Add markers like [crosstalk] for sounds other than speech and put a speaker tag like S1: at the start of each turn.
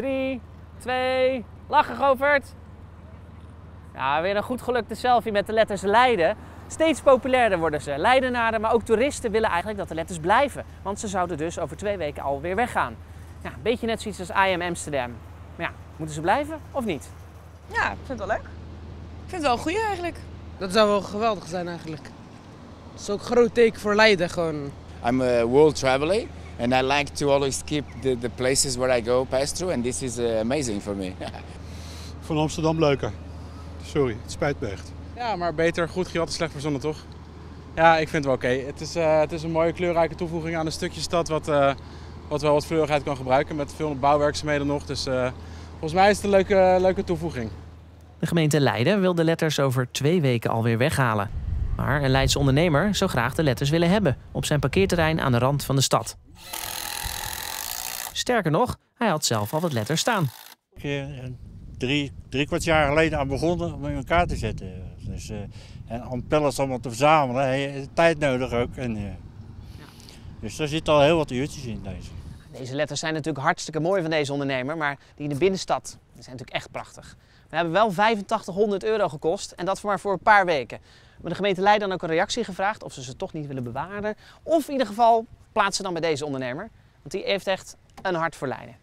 S1: 3, 2, lachen Govert. Ja, weer een goed gelukte selfie met de letters Leiden. Steeds populairder worden ze. Leidenaren, maar ook toeristen willen eigenlijk dat de letters blijven. Want ze zouden dus over twee weken alweer weggaan. Ja, een beetje net zoiets als IM Amsterdam. Maar ja, moeten ze blijven of niet?
S2: Ja, ik vind het wel leuk. Ik vind het wel een goeie eigenlijk.
S3: Dat zou wel geweldig zijn eigenlijk. Dat is ook een groot teken voor Leiden gewoon.
S4: I'm a world traveler and I like to always keep the, the places where I go pass through and this is uh, amazing for me. [laughs]
S5: Van Amsterdam leuker. Sorry, het spijt me echt.
S6: Ja, maar beter goed gejat dan slecht verzonnen, toch? Ja, ik vind het wel oké. Het, is, eh, het is een mooie kleurrijke toevoeging aan een stukje stad wat, eh, wat wel wat fleurigheid kan gebruiken met veel bouwwerkzaamheden nog. Dus eh, volgens mij is het een leuke, leuke toevoeging.
S1: De gemeente Leiden wil de letters over twee weken alweer weghalen. Maar een Leidse ondernemer zou graag de letters willen hebben op zijn parkeerterrein aan de rand van de stad. Sterker nog, hij had zelf al wat letters staan.
S7: Ik ben drie, drie kwart jaar geleden aan begonnen om in elkaar te zetten. Dus, eh, en om pellets allemaal te verzamelen, heb je tijd nodig ook. En, eh, Dus daar zitten al heel wat uurtjes in deze.
S1: Deze letters zijn natuurlijk hartstikke mooi van deze ondernemer, maar die in de binnenstad die zijn natuurlijk echt prachtig. We hebben wel 8500 euro gekost en dat maar voor een paar weken. Maar de gemeente Leiden dan ook een reactie gevraagd of ze ze toch niet willen bewaren. Of in ieder geval plaatsen dan bij deze ondernemer, want die heeft echt een hart voor Leiden.